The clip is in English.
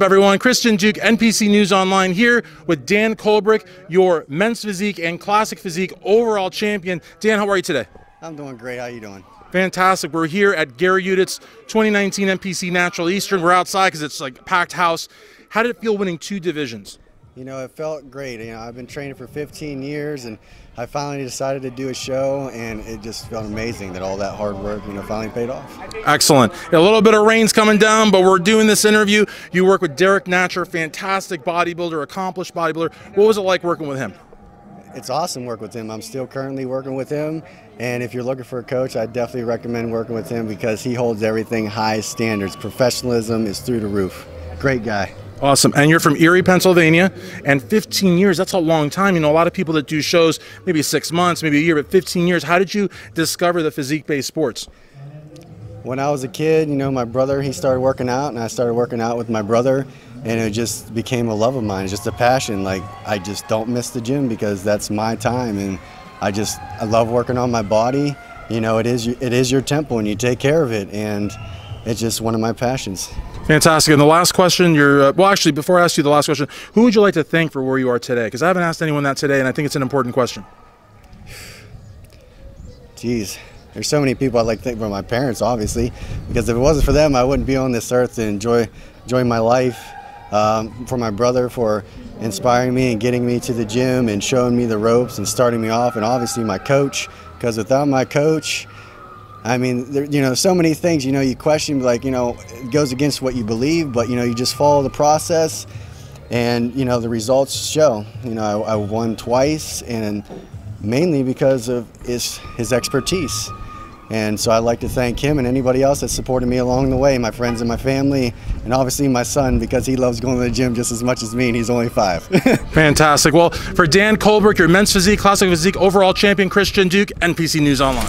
everyone. Christian Duque, NPC News Online here with Dan Kolbrich, your men's physique and classic physique overall champion. Dan, how are you today? I'm doing great. How are you doing? Fantastic. We're here at Gary Udit's 2019 NPC Natural Eastern. We're outside because it's like packed house. How did it feel winning two divisions? You know, it felt great. You know, I've been training for 15 years, and I finally decided to do a show, and it just felt amazing that all that hard work, you know, finally paid off. Excellent. A little bit of rain's coming down, but we're doing this interview. You work with Derek Natcher, fantastic bodybuilder, accomplished bodybuilder. What was it like working with him? It's awesome work with him. I'm still currently working with him, and if you're looking for a coach, I definitely recommend working with him because he holds everything high standards. Professionalism is through the roof. Great guy. Awesome. And you're from Erie, Pennsylvania, and 15 years, that's a long time. You know, a lot of people that do shows, maybe six months, maybe a year, but 15 years. How did you discover the physique based sports? When I was a kid, you know, my brother, he started working out, and I started working out with my brother, and it just became a love of mine, just a passion. Like, I just don't miss the gym because that's my time, and I just, I love working on my body. You know, it is, it is your temple, and you take care of it, and it's just one of my passions. Fantastic. And the last question, you're uh, well. Actually, before I ask you the last question, who would you like to thank for where you are today? Because I haven't asked anyone that today, and I think it's an important question. Jeez, there's so many people I'd like to thank for my parents, obviously, because if it wasn't for them, I wouldn't be on this earth to enjoy enjoy my life. Um, for my brother for inspiring me and getting me to the gym and showing me the ropes and starting me off, and obviously my coach, because without my coach, I mean, there, you know, so many things, you know, you question, like, you know, it goes against what you believe, but, you know, you just follow the process and, you know, the results show. You know, I, I won twice and mainly because of his, his expertise. And so I'd like to thank him and anybody else that supported me along the way, my friends and my family, and obviously my son because he loves going to the gym just as much as me and he's only five. Fantastic. Well, for Dan Kolbrich, your men's physique, classic physique overall champion, Christian Duque, NPC News Online.